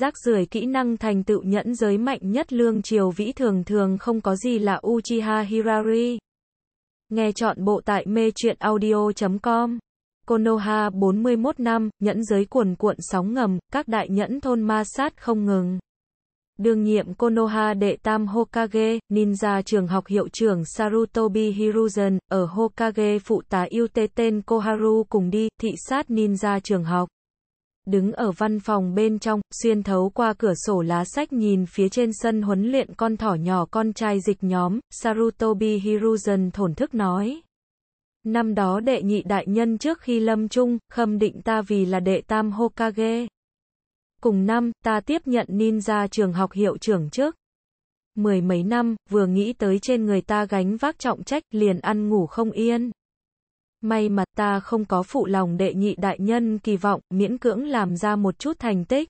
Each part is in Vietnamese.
Rác rưởi kỹ năng thành tựu nhẫn giới mạnh nhất lương triều vĩ thường thường không có gì là Uchiha Hirari. Nghe chọn bộ tại mê truyện audio.com. Konoha 41 năm, nhẫn giới cuồn cuộn sóng ngầm, các đại nhẫn thôn ma sát không ngừng. Đương nhiệm Konoha đệ tam Hokage, ninja trường học hiệu trưởng Sarutobi Hiruzen, ở Hokage phụ tá yêu tên Koharu cùng đi, thị sát ninja trường học. Đứng ở văn phòng bên trong, xuyên thấu qua cửa sổ lá sách nhìn phía trên sân huấn luyện con thỏ nhỏ con trai dịch nhóm, Sarutobi Hiruzen thổn thức nói. Năm đó đệ nhị đại nhân trước khi lâm chung, khâm định ta vì là đệ tam Hokage. Cùng năm, ta tiếp nhận ninja trường học hiệu trưởng trước. Mười mấy năm, vừa nghĩ tới trên người ta gánh vác trọng trách, liền ăn ngủ không yên. May mà ta không có phụ lòng đệ nhị đại nhân kỳ vọng, miễn cưỡng làm ra một chút thành tích.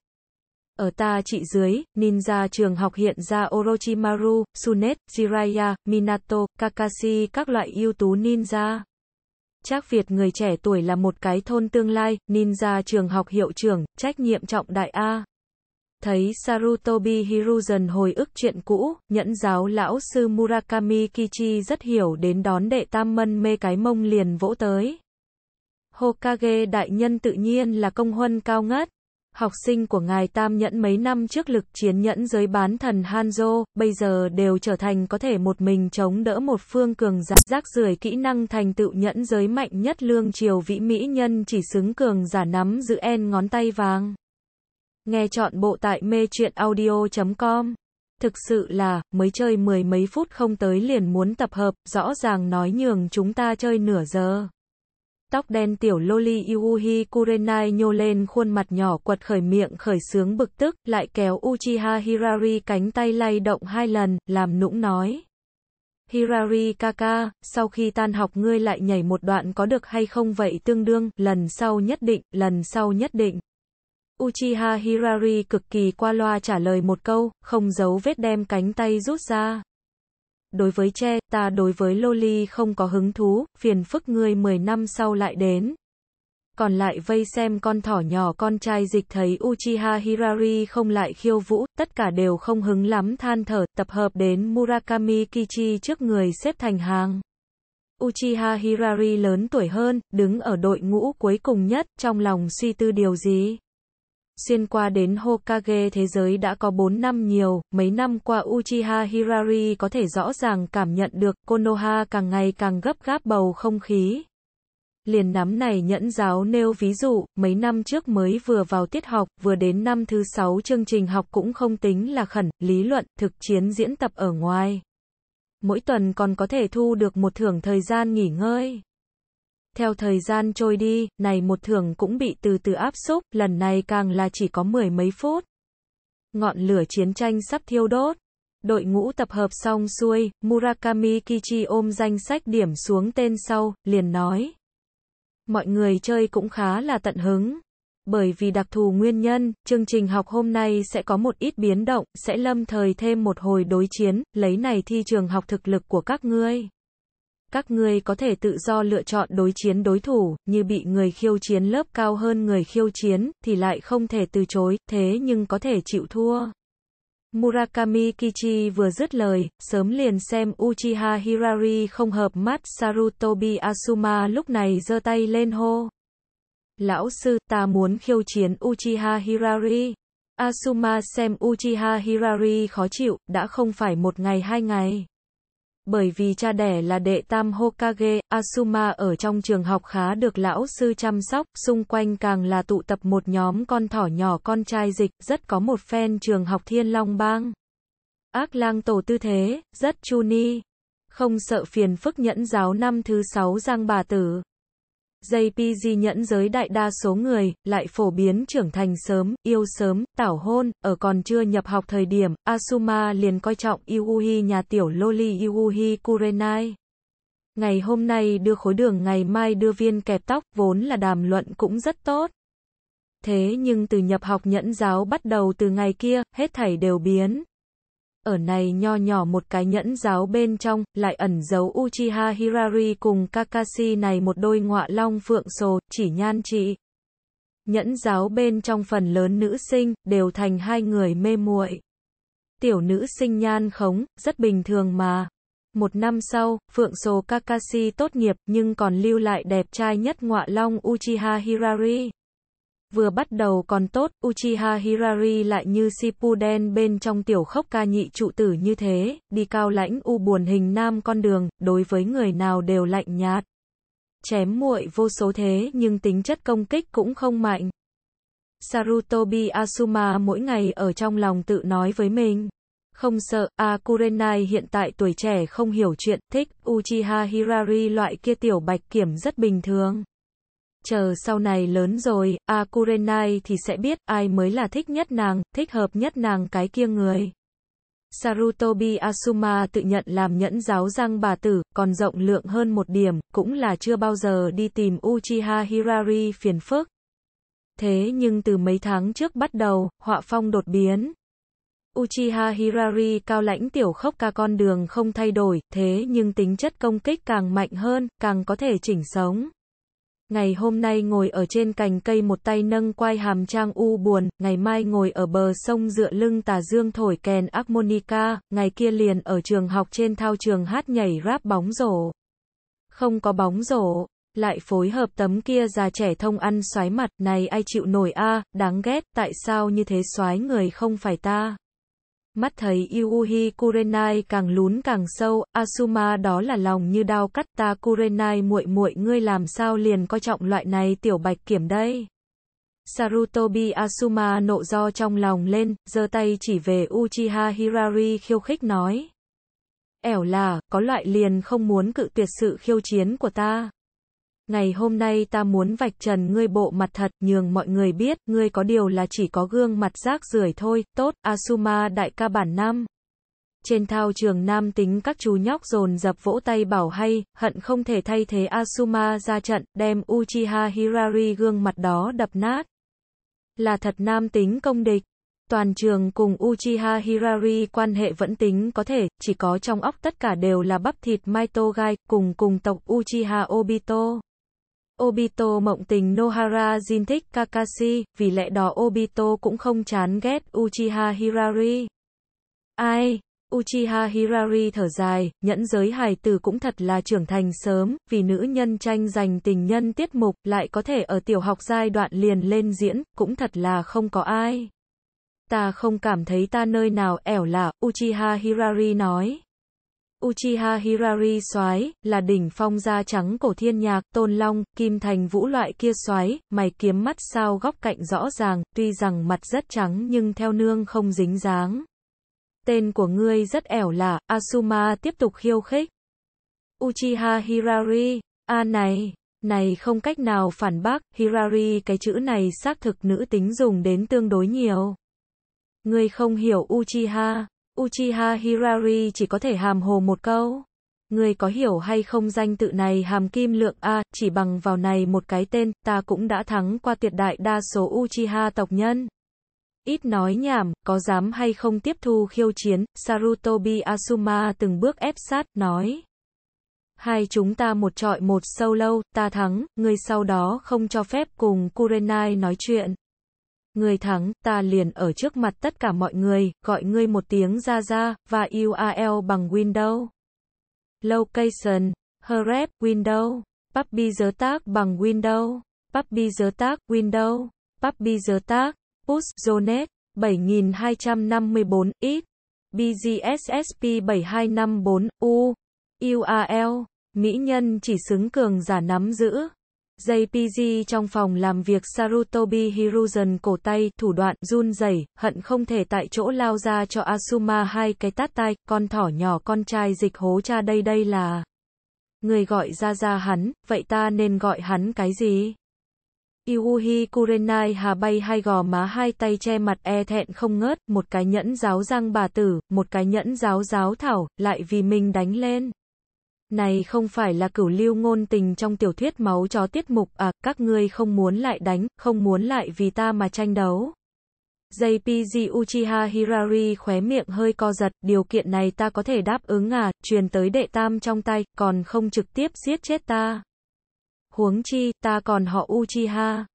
Ở ta trị dưới, ninja trường học hiện ra Orochimaru, Sunet, Jiraiya, Minato, Kakashi các loại ưu tú ninja. Trác Việt người trẻ tuổi là một cái thôn tương lai, ninja trường học hiệu trưởng, trách nhiệm trọng đại A. Thấy Sarutobi Hiruzen hồi ức chuyện cũ, nhẫn giáo lão sư Murakami Kichi rất hiểu đến đón đệ tam mân mê cái mông liền vỗ tới. Hokage đại nhân tự nhiên là công huân cao ngất. Học sinh của ngài tam nhẫn mấy năm trước lực chiến nhẫn giới bán thần Hanzo, bây giờ đều trở thành có thể một mình chống đỡ một phương cường giả. Rác rưởi kỹ năng thành tựu nhẫn giới mạnh nhất lương triều vĩ mỹ nhân chỉ xứng cường giả nắm giữ en ngón tay vàng. Nghe chọn bộ tại mê truyện audio.com. Thực sự là, mới chơi mười mấy phút không tới liền muốn tập hợp, rõ ràng nói nhường chúng ta chơi nửa giờ. Tóc đen tiểu loli Yuhi Kurenai nhô lên khuôn mặt nhỏ quật khởi miệng khởi sướng bực tức, lại kéo Uchiha Hirari cánh tay lay động hai lần, làm nũng nói. Hirari kaka, sau khi tan học ngươi lại nhảy một đoạn có được hay không vậy tương đương, lần sau nhất định, lần sau nhất định. Uchiha Hirari cực kỳ qua loa trả lời một câu, không giấu vết đem cánh tay rút ra. Đối với che, ta đối với Loli không có hứng thú, phiền phức ngươi 10 năm sau lại đến. Còn lại vây xem con thỏ nhỏ con trai dịch thấy Uchiha Hirari không lại khiêu vũ, tất cả đều không hứng lắm than thở, tập hợp đến Murakami Kichi trước người xếp thành hàng. Uchiha Hirari lớn tuổi hơn, đứng ở đội ngũ cuối cùng nhất, trong lòng suy tư điều gì? Xuyên qua đến Hokage thế giới đã có 4 năm nhiều, mấy năm qua Uchiha Hirari có thể rõ ràng cảm nhận được Konoha càng ngày càng gấp gáp bầu không khí. Liền nắm này nhẫn giáo nêu ví dụ, mấy năm trước mới vừa vào tiết học, vừa đến năm thứ 6 chương trình học cũng không tính là khẩn, lý luận, thực chiến diễn tập ở ngoài. Mỗi tuần còn có thể thu được một thưởng thời gian nghỉ ngơi. Theo thời gian trôi đi, này một thưởng cũng bị từ từ áp xúc, lần này càng là chỉ có mười mấy phút. Ngọn lửa chiến tranh sắp thiêu đốt. Đội ngũ tập hợp xong xuôi, Murakami Kichi ôm danh sách điểm xuống tên sau, liền nói. Mọi người chơi cũng khá là tận hứng. Bởi vì đặc thù nguyên nhân, chương trình học hôm nay sẽ có một ít biến động, sẽ lâm thời thêm một hồi đối chiến, lấy này thi trường học thực lực của các ngươi các ngươi có thể tự do lựa chọn đối chiến đối thủ, như bị người khiêu chiến lớp cao hơn người khiêu chiến, thì lại không thể từ chối, thế nhưng có thể chịu thua. Murakami Kichi vừa dứt lời, sớm liền xem Uchiha Hirari không hợp mắt Sarutobi Asuma lúc này giơ tay lên hô. Lão sư, ta muốn khiêu chiến Uchiha Hirari. Asuma xem Uchiha Hirari khó chịu, đã không phải một ngày hai ngày. Bởi vì cha đẻ là đệ tam Hokage, Asuma ở trong trường học khá được lão sư chăm sóc, xung quanh càng là tụ tập một nhóm con thỏ nhỏ con trai dịch, rất có một fan trường học Thiên Long Bang. Ác lang tổ tư thế, rất chu ni. Không sợ phiền phức nhẫn giáo năm thứ sáu giang bà tử. JPG nhẫn giới đại đa số người, lại phổ biến trưởng thành sớm, yêu sớm, tảo hôn, ở còn chưa nhập học thời điểm, Asuma liền coi trọng iuhi nhà tiểu Loli iuhi Kurenai. Ngày hôm nay đưa khối đường ngày mai đưa viên kẹp tóc, vốn là đàm luận cũng rất tốt. Thế nhưng từ nhập học nhẫn giáo bắt đầu từ ngày kia, hết thảy đều biến. Ở này nho nhỏ một cái nhẫn giáo bên trong, lại ẩn giấu Uchiha Hirari cùng Kakashi này một đôi ngọa long phượng sồ, chỉ nhan trị. nhẫn giáo bên trong phần lớn nữ sinh, đều thành hai người mê muội. Tiểu nữ sinh nhan khống, rất bình thường mà. Một năm sau, Phượng Sồ Kakashi tốt nghiệp nhưng còn lưu lại đẹp trai nhất ngọa long Uchiha Hirari. Vừa bắt đầu còn tốt, Uchiha Hirari lại như Shippuden bên trong tiểu khốc ca nhị trụ tử như thế, đi cao lãnh u buồn hình nam con đường, đối với người nào đều lạnh nhạt. Chém muội vô số thế nhưng tính chất công kích cũng không mạnh. Sarutobi Asuma mỗi ngày ở trong lòng tự nói với mình. Không sợ, à, Akurenai hiện tại tuổi trẻ không hiểu chuyện, thích, Uchiha Hirari loại kia tiểu bạch kiểm rất bình thường. Chờ sau này lớn rồi, Akurenai thì sẽ biết ai mới là thích nhất nàng, thích hợp nhất nàng cái kia người. Sarutobi Asuma tự nhận làm nhẫn giáo răng bà tử, còn rộng lượng hơn một điểm, cũng là chưa bao giờ đi tìm Uchiha Hirari phiền phức. Thế nhưng từ mấy tháng trước bắt đầu, họa phong đột biến. Uchiha Hirari cao lãnh tiểu khốc ca con đường không thay đổi, thế nhưng tính chất công kích càng mạnh hơn, càng có thể chỉnh sống. Ngày hôm nay ngồi ở trên cành cây một tay nâng quai hàm trang u buồn, ngày mai ngồi ở bờ sông dựa lưng tà dương thổi kèn harmonica, ngày kia liền ở trường học trên thao trường hát nhảy rap bóng rổ. Không có bóng rổ, lại phối hợp tấm kia già trẻ thông ăn xoái mặt, này ai chịu nổi a, đáng ghét, tại sao như thế xoái người không phải ta. Mắt thấy Yuuhi Kurenai càng lún càng sâu, Asuma đó là lòng như đao cắt ta Kurenai muội muội ngươi làm sao liền coi trọng loại này tiểu bạch kiểm đây. Sarutobi Asuma nộ do trong lòng lên, giơ tay chỉ về Uchiha Hirari khiêu khích nói. Ẻo là, có loại liền không muốn cự tuyệt sự khiêu chiến của ta. Ngày hôm nay ta muốn vạch trần ngươi bộ mặt thật, nhường mọi người biết, ngươi có điều là chỉ có gương mặt rác rưởi thôi, tốt, Asuma đại ca bản nam. Trên thao trường nam tính các chú nhóc dồn dập vỗ tay bảo hay, hận không thể thay thế Asuma ra trận, đem Uchiha Hirari gương mặt đó đập nát. Là thật nam tính công địch. Toàn trường cùng Uchiha Hirari quan hệ vẫn tính có thể, chỉ có trong óc tất cả đều là bắp thịt Maito Gai, cùng cùng tộc Uchiha Obito. Obito mộng tình Nohara Jin thích Kakashi, vì lẽ đó Obito cũng không chán ghét Uchiha Hirari. Ai? Uchiha Hirari thở dài, nhẫn giới hài tử cũng thật là trưởng thành sớm, vì nữ nhân tranh giành tình nhân tiết mục, lại có thể ở tiểu học giai đoạn liền lên diễn, cũng thật là không có ai. Ta không cảm thấy ta nơi nào ẻo lạ, Uchiha Hirari nói. Uchiha Hirari soái là đỉnh phong da trắng cổ thiên nhạc, tôn long, kim thành vũ loại kia soái, mày kiếm mắt sao góc cạnh rõ ràng, tuy rằng mặt rất trắng nhưng theo nương không dính dáng. Tên của ngươi rất ẻo lạ, Asuma tiếp tục khiêu khích. Uchiha Hirari, a này, này không cách nào phản bác, Hirari cái chữ này xác thực nữ tính dùng đến tương đối nhiều. Ngươi không hiểu Uchiha. Uchiha Hirari chỉ có thể hàm hồ một câu. Người có hiểu hay không danh tự này hàm kim lượng A, chỉ bằng vào này một cái tên, ta cũng đã thắng qua tuyệt đại đa số Uchiha tộc nhân. Ít nói nhảm, có dám hay không tiếp thu khiêu chiến, Sarutobi Asuma từng bước ép sát, nói. Hai chúng ta một trọi một sâu lâu, ta thắng, người sau đó không cho phép cùng Kurenai nói chuyện. Người thắng, ta liền ở trước mặt tất cả mọi người, gọi ngươi một tiếng ra ra, và URL bằng Windows. Location, href, Windows. Puppy giới tác bằng Windows. Puppy giới tác, Windows. Puppy giới tác, Push, Zonet, 7254, X. BGSSP 7254, U. URL, Mỹ nhân chỉ xứng cường giả nắm giữ. JPG trong phòng làm việc Sarutobi Hiruzen cổ tay, thủ đoạn, run rẩy, hận không thể tại chỗ lao ra cho Asuma hai cái tát tai, con thỏ nhỏ con trai dịch hố cha đây đây là. Người gọi ra ra hắn, vậy ta nên gọi hắn cái gì? Iuhi Kurenai hà bay hai gò má hai tay che mặt e thẹn không ngớt, một cái nhẫn giáo răng bà tử, một cái nhẫn giáo giáo thảo, lại vì mình đánh lên. Này không phải là cửu lưu ngôn tình trong tiểu thuyết máu chó tiết mục à, các ngươi không muốn lại đánh, không muốn lại vì ta mà tranh đấu. JPG Uchiha Hirari khóe miệng hơi co giật, điều kiện này ta có thể đáp ứng à, truyền tới đệ tam trong tay, còn không trực tiếp giết chết ta. Huống chi, ta còn họ Uchiha.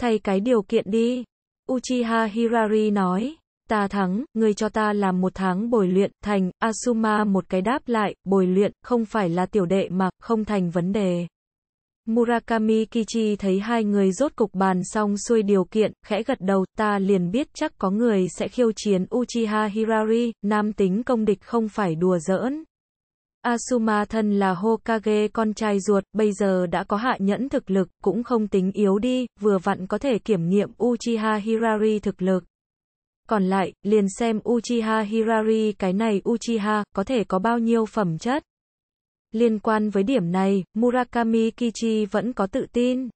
Thay cái điều kiện đi. Uchiha Hirari nói. Ta thắng, ngươi cho ta làm một tháng bồi luyện, thành, Asuma một cái đáp lại, bồi luyện, không phải là tiểu đệ mà, không thành vấn đề. Murakami Kichi thấy hai người rốt cục bàn xong xuôi điều kiện, khẽ gật đầu, ta liền biết chắc có người sẽ khiêu chiến Uchiha Hirari, nam tính công địch không phải đùa giỡn. Asuma thân là Hokage con trai ruột, bây giờ đã có hạ nhẫn thực lực, cũng không tính yếu đi, vừa vặn có thể kiểm nghiệm Uchiha Hirari thực lực. Còn lại, liền xem Uchiha Hirari cái này Uchiha, có thể có bao nhiêu phẩm chất. Liên quan với điểm này, Murakami Kichi vẫn có tự tin.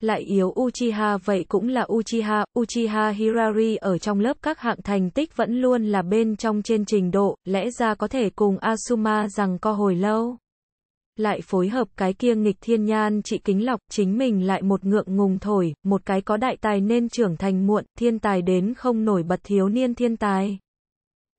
Lại yếu Uchiha vậy cũng là Uchiha, Uchiha Hirari ở trong lớp các hạng thành tích vẫn luôn là bên trong trên trình độ, lẽ ra có thể cùng Asuma rằng co hồi lâu. Lại phối hợp cái kia nghịch thiên nhan trị kính lọc, chính mình lại một ngượng ngùng thổi, một cái có đại tài nên trưởng thành muộn, thiên tài đến không nổi bật thiếu niên thiên tài.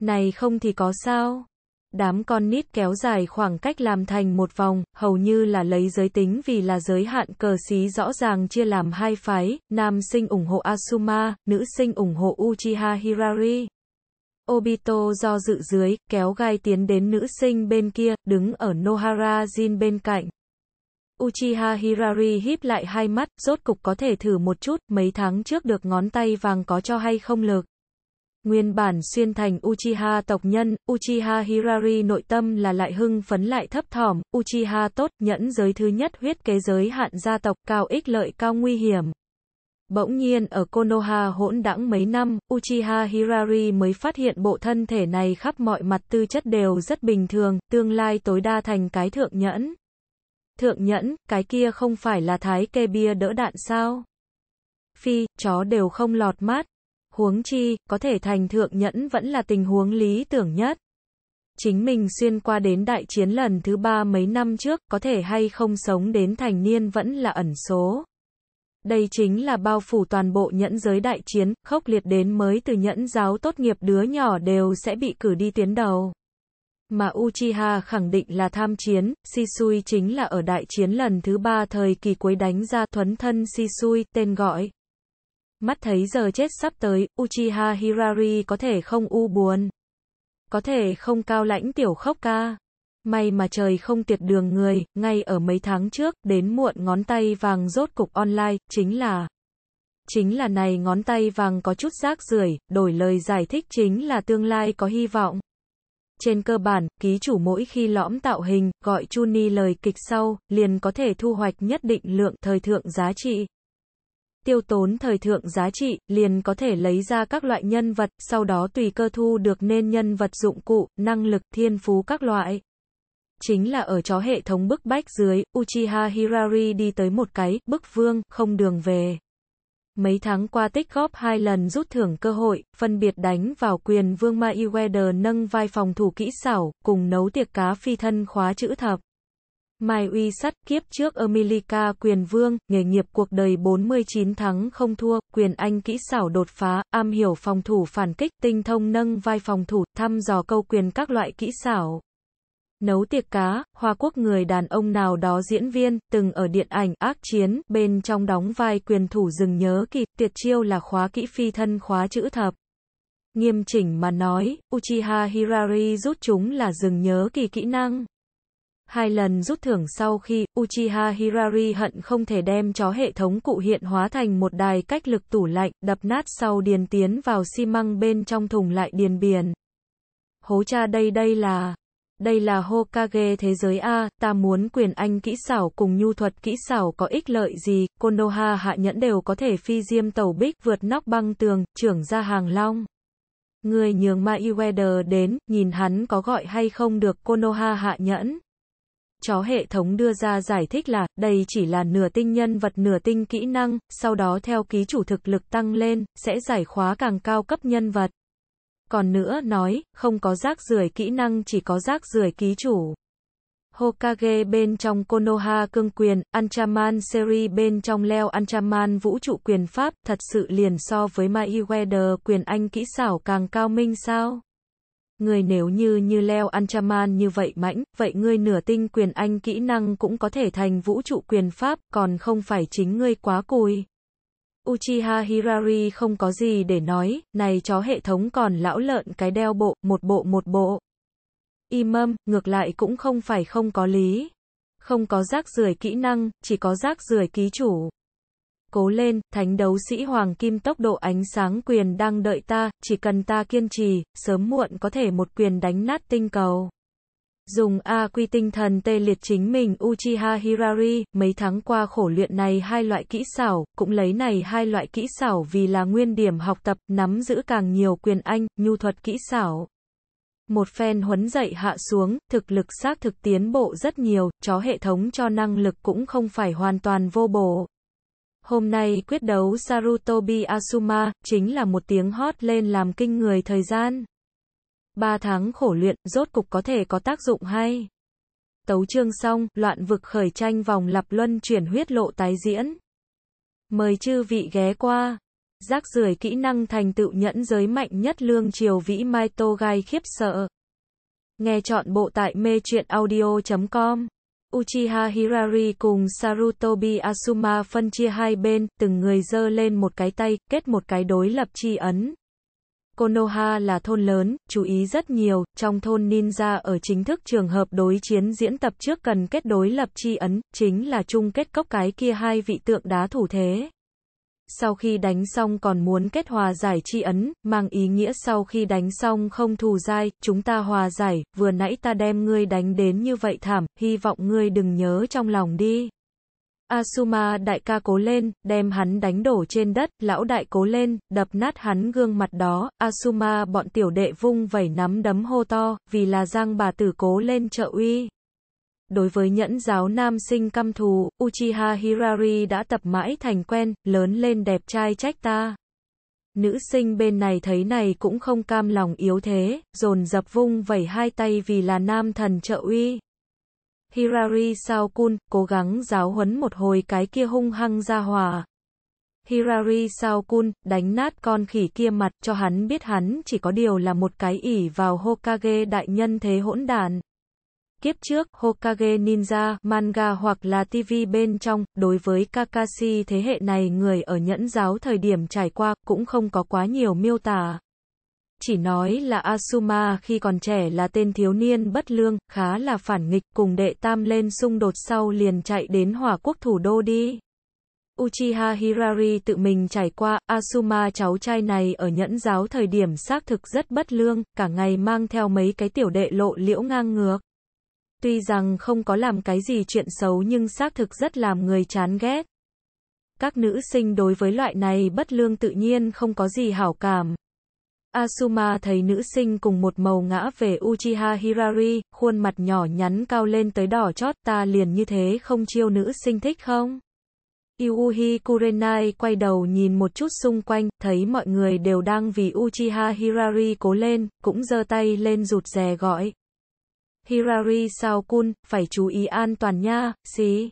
Này không thì có sao? Đám con nít kéo dài khoảng cách làm thành một vòng, hầu như là lấy giới tính vì là giới hạn cờ xí rõ ràng chia làm hai phái, nam sinh ủng hộ Asuma, nữ sinh ủng hộ Uchiha Hirari. Obito do dự dưới, kéo gai tiến đến nữ sinh bên kia, đứng ở Nohara Jin bên cạnh. Uchiha Hirari híp lại hai mắt, rốt cục có thể thử một chút, mấy tháng trước được ngón tay vàng có cho hay không lực. Nguyên bản xuyên thành Uchiha tộc nhân, Uchiha Hirari nội tâm là lại hưng phấn lại thấp thỏm, Uchiha tốt, nhẫn giới thứ nhất huyết kế giới hạn gia tộc, cao ích lợi cao nguy hiểm. Bỗng nhiên ở Konoha hỗn đãng mấy năm, Uchiha Hirari mới phát hiện bộ thân thể này khắp mọi mặt tư chất đều rất bình thường, tương lai tối đa thành cái thượng nhẫn. Thượng nhẫn, cái kia không phải là thái kê bia đỡ đạn sao? Phi, chó đều không lọt mát, huống chi, có thể thành thượng nhẫn vẫn là tình huống lý tưởng nhất. Chính mình xuyên qua đến đại chiến lần thứ ba mấy năm trước, có thể hay không sống đến thành niên vẫn là ẩn số. Đây chính là bao phủ toàn bộ nhẫn giới đại chiến, khốc liệt đến mới từ nhẫn giáo tốt nghiệp đứa nhỏ đều sẽ bị cử đi tiến đầu. Mà Uchiha khẳng định là tham chiến, Shisui chính là ở đại chiến lần thứ ba thời kỳ cuối đánh ra thuấn thân Shisui, tên gọi. Mắt thấy giờ chết sắp tới, Uchiha Hirari có thể không u buồn. Có thể không cao lãnh tiểu khốc ca. May mà trời không tiệt đường người, ngay ở mấy tháng trước, đến muộn ngón tay vàng rốt cục online, chính là... Chính là này ngón tay vàng có chút rác rưởi, đổi lời giải thích chính là tương lai có hy vọng. Trên cơ bản, ký chủ mỗi khi lõm tạo hình, gọi Chuni lời kịch sau, liền có thể thu hoạch nhất định lượng thời thượng giá trị tiêu tốn thời thượng giá trị, liền có thể lấy ra các loại nhân vật, sau đó tùy cơ thu được nên nhân vật dụng cụ, năng lực, thiên phú các loại. Chính là ở chó hệ thống bức bách dưới, Uchiha Hirari đi tới một cái, bức vương, không đường về. Mấy tháng qua tích góp hai lần rút thưởng cơ hội, phân biệt đánh vào quyền vương Mayweather nâng vai phòng thủ kỹ xảo, cùng nấu tiệc cá phi thân khóa chữ thập. Mai uy sắt kiếp trước Emilica quyền vương, nghề nghiệp cuộc đời 49 thắng không thua, quyền anh kỹ xảo đột phá, am hiểu phòng thủ phản kích, tinh thông nâng vai phòng thủ, thăm dò câu quyền các loại kỹ xảo. Nấu tiệc cá, Hoa Quốc người đàn ông nào đó diễn viên, từng ở điện ảnh ác chiến, bên trong đóng vai quyền thủ rừng nhớ kỳ, tiệt chiêu là khóa kỹ phi thân khóa chữ thập. Nghiêm chỉnh mà nói, Uchiha Hirari rút chúng là rừng nhớ kỳ kỹ năng. Hai lần rút thưởng sau khi, Uchiha Hirari hận không thể đem chó hệ thống cụ hiện hóa thành một đài cách lực tủ lạnh, đập nát sau điền tiến vào xi măng bên trong thùng lại điền biển. Hố cha đây đây là... Đây là Hokage thế giới A, ta muốn quyền anh kỹ xảo cùng nhu thuật kỹ xảo có ích lợi gì, Konoha hạ nhẫn đều có thể phi diêm tàu bích vượt nóc băng tường, trưởng ra hàng long. Người nhường Mayweather đến, nhìn hắn có gọi hay không được Konoha hạ nhẫn. Chó hệ thống đưa ra giải thích là, đây chỉ là nửa tinh nhân vật nửa tinh kỹ năng, sau đó theo ký chủ thực lực tăng lên, sẽ giải khóa càng cao cấp nhân vật. Còn nữa nói, không có rác rưởi kỹ năng chỉ có rác rưởi ký chủ. Hokage bên trong Konoha cương quyền, Anchaman series bên trong leo Anchaman vũ trụ quyền pháp, thật sự liền so với Mayweather quyền anh kỹ xảo càng cao minh sao? Người nếu như như leo Anchaman như vậy mãnh, vậy ngươi nửa tinh quyền anh kỹ năng cũng có thể thành vũ trụ quyền pháp, còn không phải chính ngươi quá cùi. Uchiha Hirari không có gì để nói, này chó hệ thống còn lão lợn cái đeo bộ, một bộ một bộ. Im ngược lại cũng không phải không có lý. Không có rác rưởi kỹ năng, chỉ có rác rưởi ký chủ. Cố lên, thánh đấu sĩ Hoàng Kim tốc độ ánh sáng quyền đang đợi ta, chỉ cần ta kiên trì, sớm muộn có thể một quyền đánh nát tinh cầu. Dùng A quy tinh thần tê liệt chính mình Uchiha Hirari, mấy tháng qua khổ luyện này hai loại kỹ xảo, cũng lấy này hai loại kỹ xảo vì là nguyên điểm học tập, nắm giữ càng nhiều quyền anh, nhu thuật kỹ xảo. Một phen huấn dạy hạ xuống, thực lực xác thực tiến bộ rất nhiều, chó hệ thống cho năng lực cũng không phải hoàn toàn vô bổ. Hôm nay quyết đấu Sarutobi Asuma, chính là một tiếng hót lên làm kinh người thời gian. Ba tháng khổ luyện, rốt cục có thể có tác dụng hay. Tấu chương xong, loạn vực khởi tranh vòng lặp luân chuyển huyết lộ tái diễn. Mời chư vị ghé qua. Rác rưởi kỹ năng thành tựu nhẫn giới mạnh nhất lương triều vĩ mai tô gai khiếp sợ. Nghe chọn bộ tại mê truyện audio.com. Uchiha Hirari cùng Sarutobi Asuma phân chia hai bên, từng người dơ lên một cái tay, kết một cái đối lập chi ấn. Konoha là thôn lớn, chú ý rất nhiều, trong thôn ninja ở chính thức trường hợp đối chiến diễn tập trước cần kết đối lập chi ấn, chính là chung kết cốc cái kia hai vị tượng đá thủ thế. Sau khi đánh xong còn muốn kết hòa giải chi ấn, mang ý nghĩa sau khi đánh xong không thù dai, chúng ta hòa giải, vừa nãy ta đem ngươi đánh đến như vậy thảm, hy vọng ngươi đừng nhớ trong lòng đi. Asuma đại ca cố lên, đem hắn đánh đổ trên đất, lão đại cố lên, đập nát hắn gương mặt đó, Asuma bọn tiểu đệ vung vẩy nắm đấm hô to, vì là giang bà tử cố lên trợ uy. Đối với nhẫn giáo nam sinh căm thù, Uchiha Hirari đã tập mãi thành quen, lớn lên đẹp trai trách ta. Nữ sinh bên này thấy này cũng không cam lòng yếu thế, dồn dập vung vẩy hai tay vì là nam thần trợ uy. Hirari sao kun, cố gắng giáo huấn một hồi cái kia hung hăng ra hòa. Hirari sao kun, đánh nát con khỉ kia mặt, cho hắn biết hắn chỉ có điều là một cái ỉ vào Hokage đại nhân thế hỗn đàn. Kiếp trước, Hokage Ninja, manga hoặc là TV bên trong, đối với Kakashi thế hệ này người ở nhẫn giáo thời điểm trải qua, cũng không có quá nhiều miêu tả. Chỉ nói là Asuma khi còn trẻ là tên thiếu niên bất lương, khá là phản nghịch, cùng đệ tam lên xung đột sau liền chạy đến hỏa quốc thủ đô đi. Uchiha Hirari tự mình trải qua, Asuma cháu trai này ở nhẫn giáo thời điểm xác thực rất bất lương, cả ngày mang theo mấy cái tiểu đệ lộ liễu ngang ngược. Tuy rằng không có làm cái gì chuyện xấu nhưng xác thực rất làm người chán ghét. Các nữ sinh đối với loại này bất lương tự nhiên không có gì hảo cảm. Asuma thấy nữ sinh cùng một màu ngã về Uchiha Hirari, khuôn mặt nhỏ nhắn cao lên tới đỏ chót, ta liền như thế không chiêu nữ sinh thích không? Iuhi Kurenai quay đầu nhìn một chút xung quanh, thấy mọi người đều đang vì Uchiha Hirari cố lên, cũng giơ tay lên rụt rè gọi. Hirari sao kun, phải chú ý an toàn nha, xí.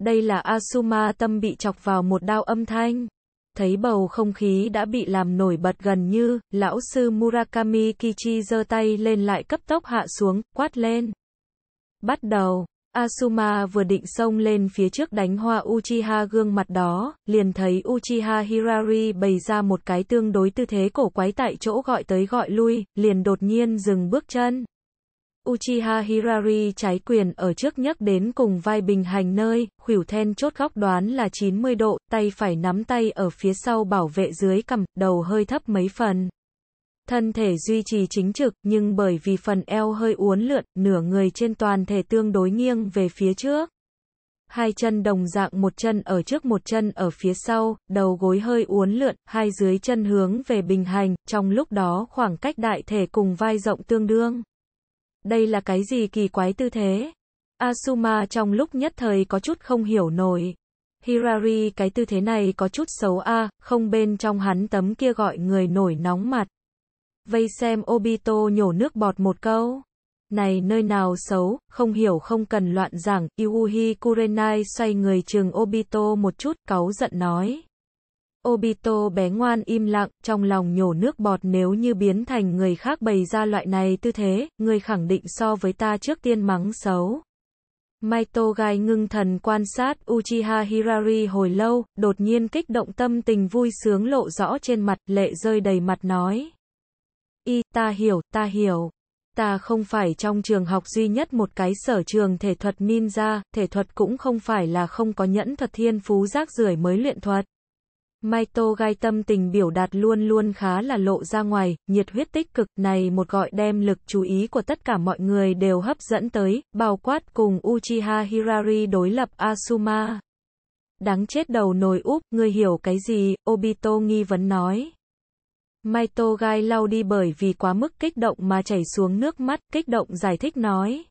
Đây là Asuma tâm bị chọc vào một đao âm thanh thấy bầu không khí đã bị làm nổi bật gần như, lão sư Murakami Kichi giơ tay lên lại cấp tốc hạ xuống, quát lên. Bắt đầu. Asuma vừa định xông lên phía trước đánh hoa Uchiha gương mặt đó, liền thấy Uchiha Hirari bày ra một cái tương đối tư thế cổ quái tại chỗ gọi tới gọi lui, liền đột nhiên dừng bước chân. Uchiha Hirari trái quyền ở trước nhấc đến cùng vai bình hành nơi, khuỷu then chốt góc đoán là 90 độ, tay phải nắm tay ở phía sau bảo vệ dưới cầm đầu hơi thấp mấy phần. Thân thể duy trì chính trực, nhưng bởi vì phần eo hơi uốn lượn, nửa người trên toàn thể tương đối nghiêng về phía trước. Hai chân đồng dạng một chân ở trước một chân ở phía sau, đầu gối hơi uốn lượn, hai dưới chân hướng về bình hành, trong lúc đó khoảng cách đại thể cùng vai rộng tương đương. Đây là cái gì kỳ quái tư thế? Asuma trong lúc nhất thời có chút không hiểu nổi. Hirari cái tư thế này có chút xấu a, không bên trong hắn tấm kia gọi người nổi nóng mặt. Vây xem Obito nhổ nước bọt một câu. Này nơi nào xấu, không hiểu không cần loạn giảng, Yuuhi Kurenai xoay người trường Obito một chút, cáu giận nói. Obito bé ngoan im lặng, trong lòng nhổ nước bọt nếu như biến thành người khác bày ra loại này tư thế, người khẳng định so với ta trước tiên mắng xấu. Maito gai ngưng thần quan sát Uchiha Hirari hồi lâu, đột nhiên kích động tâm tình vui sướng lộ rõ trên mặt, lệ rơi đầy mặt nói. Y, ta hiểu, ta hiểu. Ta không phải trong trường học duy nhất một cái sở trường thể thuật ninja, thể thuật cũng không phải là không có nhẫn thuật thiên phú rác rưởi mới luyện thuật. Maito gai tâm tình biểu đạt luôn luôn khá là lộ ra ngoài, nhiệt huyết tích cực này một gọi đem lực chú ý của tất cả mọi người đều hấp dẫn tới, bao quát cùng Uchiha Hirari đối lập Asuma. Đáng chết đầu nồi úp, ngươi hiểu cái gì, Obito nghi vấn nói. Maito gai lau đi bởi vì quá mức kích động mà chảy xuống nước mắt, kích động giải thích nói.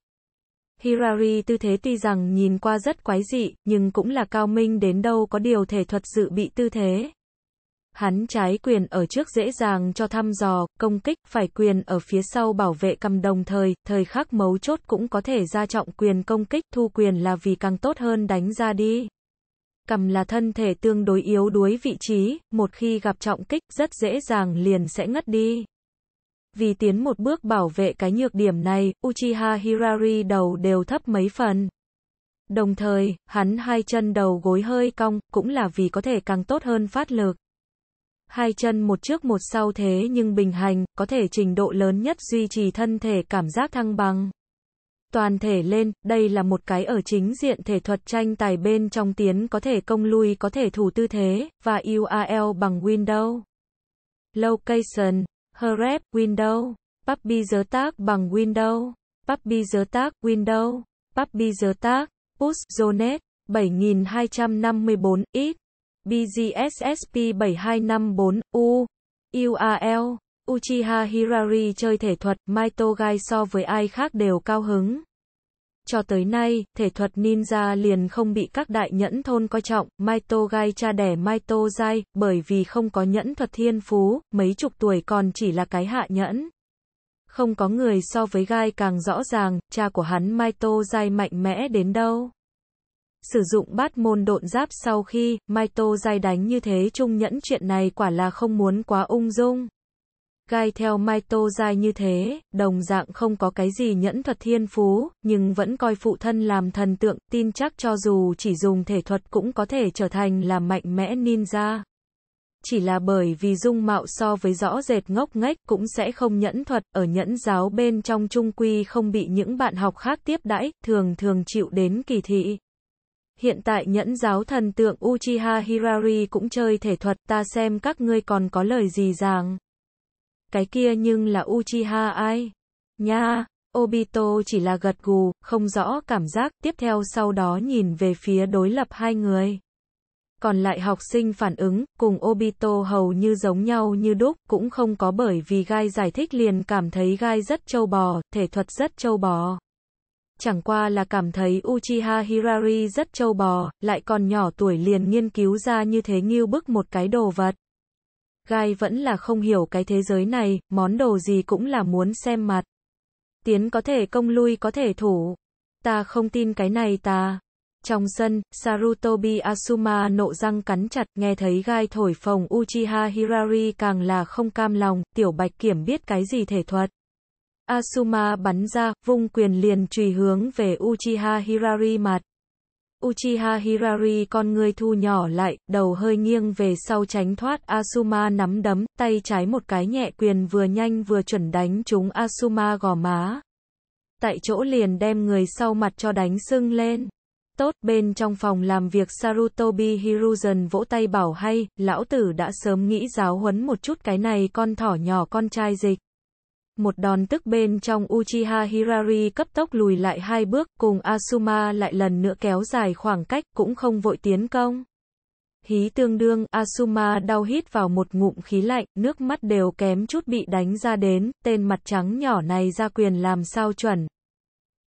Hirari tư thế tuy rằng nhìn qua rất quái dị, nhưng cũng là cao minh đến đâu có điều thể thuật dự bị tư thế. Hắn trái quyền ở trước dễ dàng cho thăm dò, công kích, phải quyền ở phía sau bảo vệ cầm đồng thời, thời khắc mấu chốt cũng có thể ra trọng quyền công kích, thu quyền là vì càng tốt hơn đánh ra đi. Cầm là thân thể tương đối yếu đuối vị trí, một khi gặp trọng kích, rất dễ dàng liền sẽ ngất đi. Vì tiến một bước bảo vệ cái nhược điểm này, Uchiha Hirari đầu đều thấp mấy phần. Đồng thời, hắn hai chân đầu gối hơi cong, cũng là vì có thể càng tốt hơn phát lực. Hai chân một trước một sau thế nhưng bình hành, có thể trình độ lớn nhất duy trì thân thể cảm giác thăng bằng. Toàn thể lên, đây là một cái ở chính diện thể thuật tranh tài bên trong tiến có thể công lui có thể thủ tư thế, và URL bằng Windows. Location Hrep, Windows, Puppy giới tác bằng Windows, Puppy giới tác, Windows, Puppy giới tác, Push, Zonet, 7254, X, BGSSP 7254, U, URL, Uchiha Hirari chơi thể thuật, Maito Gai so với ai khác đều cao hứng. Cho tới nay, thể thuật ninja liền không bị các đại nhẫn thôn coi trọng, Maito gai cha đẻ Maito Gai, bởi vì không có nhẫn thuật thiên phú, mấy chục tuổi còn chỉ là cái hạ nhẫn. Không có người so với gai càng rõ ràng, cha của hắn Maito Gai mạnh mẽ đến đâu. Sử dụng bát môn độn giáp sau khi, Maito Gai đánh như thế Chung nhẫn chuyện này quả là không muốn quá ung dung. Gai theo mai tô dài như thế, đồng dạng không có cái gì nhẫn thuật thiên phú, nhưng vẫn coi phụ thân làm thần tượng, tin chắc cho dù chỉ dùng thể thuật cũng có thể trở thành là mạnh mẽ ninja. Chỉ là bởi vì dung mạo so với rõ rệt ngốc nghếch cũng sẽ không nhẫn thuật, ở nhẫn giáo bên trong trung quy không bị những bạn học khác tiếp đãi, thường thường chịu đến kỳ thị. Hiện tại nhẫn giáo thần tượng Uchiha Hirari cũng chơi thể thuật, ta xem các ngươi còn có lời gì rằng. Cái kia nhưng là Uchiha ai? Nha, Obito chỉ là gật gù, không rõ cảm giác, tiếp theo sau đó nhìn về phía đối lập hai người. Còn lại học sinh phản ứng, cùng Obito hầu như giống nhau như đúc, cũng không có bởi vì gai giải thích liền cảm thấy gai rất châu bò, thể thuật rất châu bò. Chẳng qua là cảm thấy Uchiha Hirari rất châu bò, lại còn nhỏ tuổi liền nghiên cứu ra như thế nghiêu bức một cái đồ vật. Gai vẫn là không hiểu cái thế giới này, món đồ gì cũng là muốn xem mặt. Tiến có thể công lui có thể thủ. Ta không tin cái này ta. Trong sân, Sarutobi Asuma nộ răng cắn chặt, nghe thấy gai thổi phồng Uchiha Hirari càng là không cam lòng, tiểu bạch kiểm biết cái gì thể thuật. Asuma bắn ra, vung quyền liền trùy hướng về Uchiha Hirari mặt. Uchiha Hirari con người thu nhỏ lại, đầu hơi nghiêng về sau tránh thoát Asuma nắm đấm, tay trái một cái nhẹ quyền vừa nhanh vừa chuẩn đánh trúng Asuma gò má. Tại chỗ liền đem người sau mặt cho đánh sưng lên. Tốt, bên trong phòng làm việc Sarutobi Hiruzen vỗ tay bảo hay, lão tử đã sớm nghĩ giáo huấn một chút cái này con thỏ nhỏ con trai dịch. Một đòn tức bên trong Uchiha Hirari cấp tốc lùi lại hai bước, cùng Asuma lại lần nữa kéo dài khoảng cách, cũng không vội tiến công. Hí tương đương, Asuma đau hít vào một ngụm khí lạnh, nước mắt đều kém chút bị đánh ra đến, tên mặt trắng nhỏ này ra quyền làm sao chuẩn.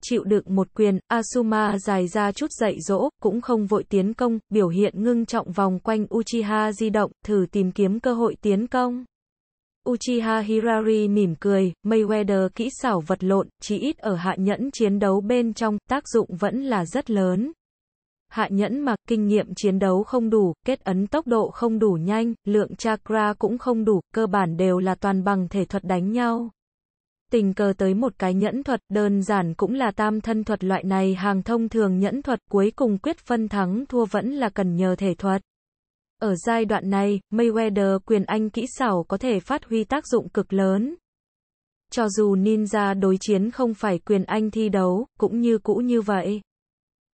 Chịu đựng một quyền, Asuma dài ra chút dậy dỗ, cũng không vội tiến công, biểu hiện ngưng trọng vòng quanh Uchiha di động, thử tìm kiếm cơ hội tiến công. Uchiha Hirari mỉm cười, Mayweather kỹ xảo vật lộn, chỉ ít ở hạ nhẫn chiến đấu bên trong, tác dụng vẫn là rất lớn. Hạ nhẫn mà kinh nghiệm chiến đấu không đủ, kết ấn tốc độ không đủ nhanh, lượng chakra cũng không đủ, cơ bản đều là toàn bằng thể thuật đánh nhau. Tình cờ tới một cái nhẫn thuật, đơn giản cũng là tam thân thuật loại này hàng thông thường nhẫn thuật, cuối cùng quyết phân thắng thua vẫn là cần nhờ thể thuật. Ở giai đoạn này, Mayweather quyền anh kỹ xảo có thể phát huy tác dụng cực lớn. Cho dù ninja đối chiến không phải quyền anh thi đấu, cũng như cũ như vậy.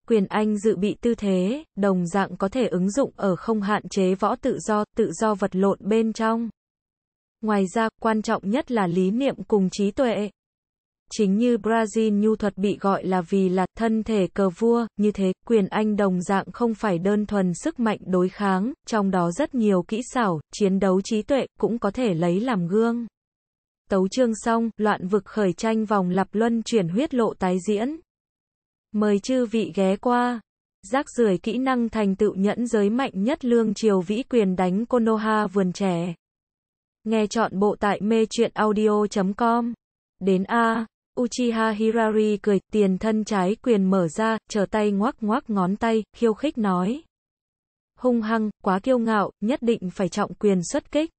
Quyền anh dự bị tư thế, đồng dạng có thể ứng dụng ở không hạn chế võ tự do, tự do vật lộn bên trong. Ngoài ra, quan trọng nhất là lý niệm cùng trí tuệ. Chính như Brazil nhu thuật bị gọi là vì là thân thể cờ vua, như thế, quyền anh đồng dạng không phải đơn thuần sức mạnh đối kháng, trong đó rất nhiều kỹ xảo, chiến đấu trí tuệ, cũng có thể lấy làm gương. Tấu chương xong, loạn vực khởi tranh vòng lặp luân chuyển huyết lộ tái diễn. Mời chư vị ghé qua. Rác rưởi kỹ năng thành tựu nhẫn giới mạnh nhất lương triều vĩ quyền đánh Konoha vườn trẻ. Nghe chọn bộ tại mê truyện audio.com. Đến A. Uchiha Hirari cười, tiền thân trái quyền mở ra, trở tay ngoắc ngoắc ngón tay, khiêu khích nói. Hung hăng, quá kiêu ngạo, nhất định phải trọng quyền xuất kích.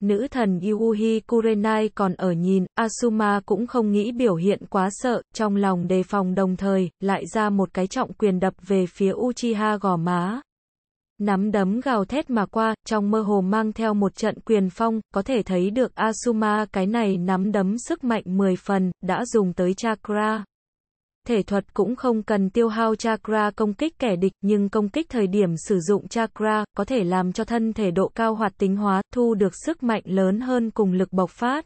Nữ thần Yuhi Kurenai còn ở nhìn, Asuma cũng không nghĩ biểu hiện quá sợ, trong lòng đề phòng đồng thời, lại ra một cái trọng quyền đập về phía Uchiha gò má. Nắm đấm gào thét mà qua, trong mơ hồ mang theo một trận quyền phong, có thể thấy được Asuma cái này nắm đấm sức mạnh 10 phần, đã dùng tới chakra. Thể thuật cũng không cần tiêu hao chakra công kích kẻ địch, nhưng công kích thời điểm sử dụng chakra, có thể làm cho thân thể độ cao hoạt tính hóa, thu được sức mạnh lớn hơn cùng lực bộc phát.